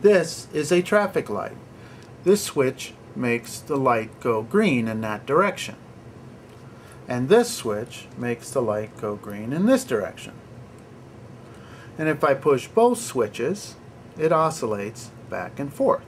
This is a traffic light. This switch makes the light go green in that direction. And this switch makes the light go green in this direction. And if I push both switches, it oscillates back and forth.